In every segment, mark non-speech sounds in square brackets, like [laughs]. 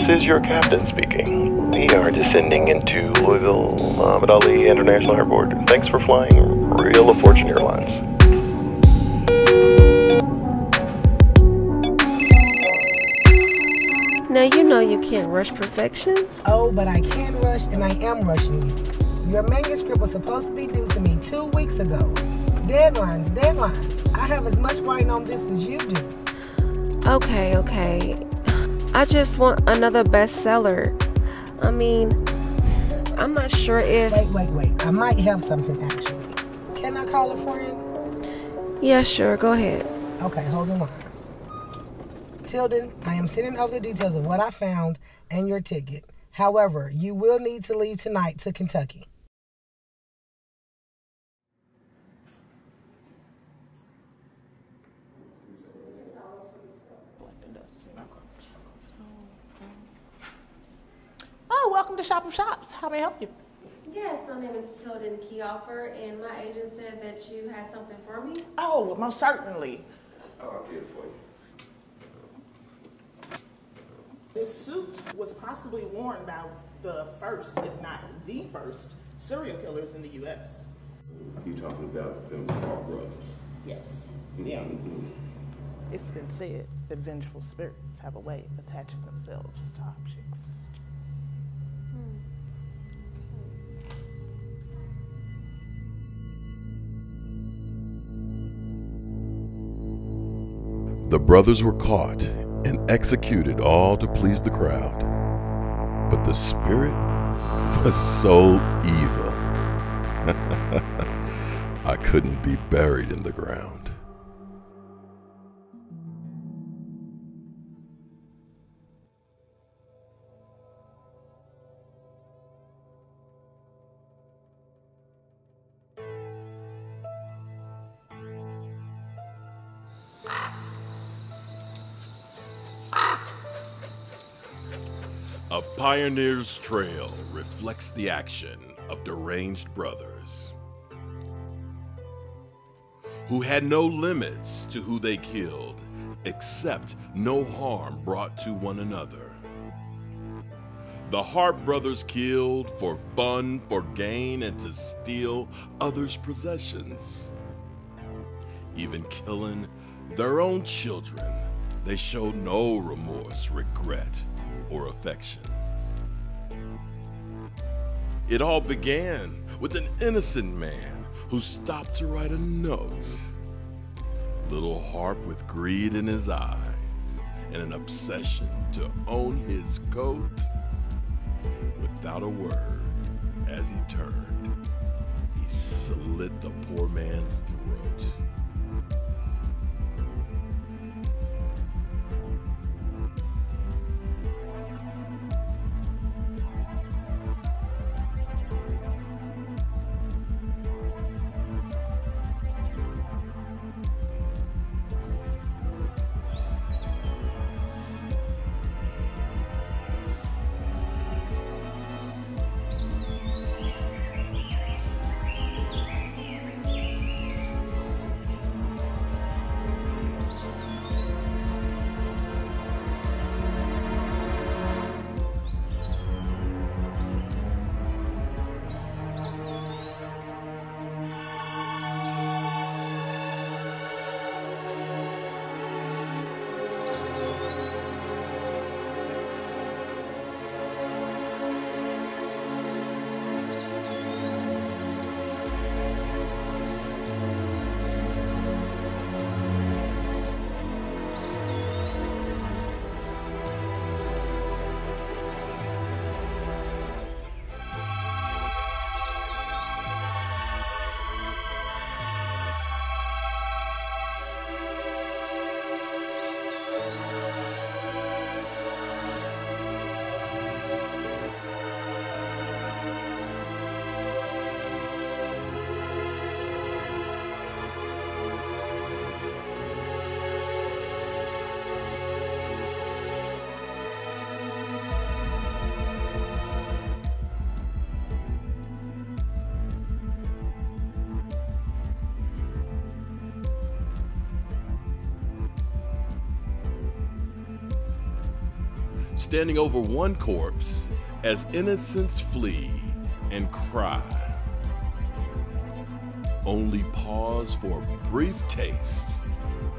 This is your captain speaking. We are descending into Louisville Muhammad Ali International Airport. Thanks for flying Real of Fortune Airlines. Now you know you can't rush perfection. Oh, but I can rush and I am rushing you. Your manuscript was supposed to be due to me two weeks ago. Deadlines, deadlines. I have as much writing on this as you do. Okay, okay. I just want another bestseller. I mean, I'm not sure if. Wait, wait, wait. I might have something actually. Can I call a friend? Yeah, sure. Go ahead. Okay, hold on. Tilden, I am sending over the details of what I found and your ticket. However, you will need to leave tonight to Kentucky. Oh, welcome to Shop of Shops. How may I help you? Yes, my name is Tilden Keyoffer, and my agent said that you had something for me. Oh, most certainly. Oh, I'll get it for you. This suit was possibly worn by the first, if not the first, serial killers in the U.S. You talking about them Harpe brothers? Yes. Yeah. It's been said that vengeful spirits have a way of attaching themselves to objects. The brothers were caught and executed all to please the crowd. But the spirit [laughs] was so evil. [laughs] I couldn't be buried in the ground. A pioneer's trail reflects the action of deranged brothers who had no limits to who they killed, except no harm brought to one another. The Harpe brothers killed for fun, for gain, and to steal others' possessions. Even killing their own children, they showed no remorse, regret, or affections. It all began with an innocent man who stopped to write a note. Little Harpe with greed in his eyes and an obsession to own his coat. Without a word, as he turned, he slit the poor man's throat. Standing over one corpse as innocents flee and cry. Only pause for a brief taste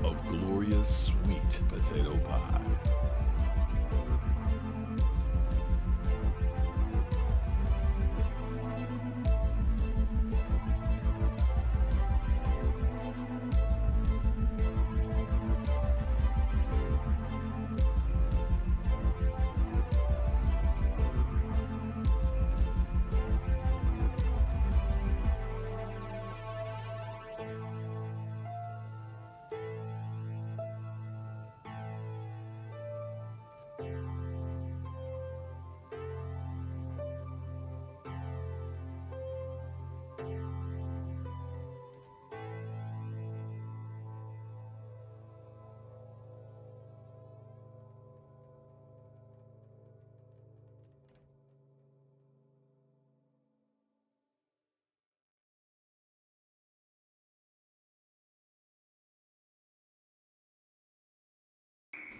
of Gloria's sweet potato pie.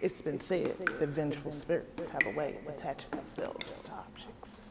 It's been said that vengeful spirits have a way of attaching themselves to objects.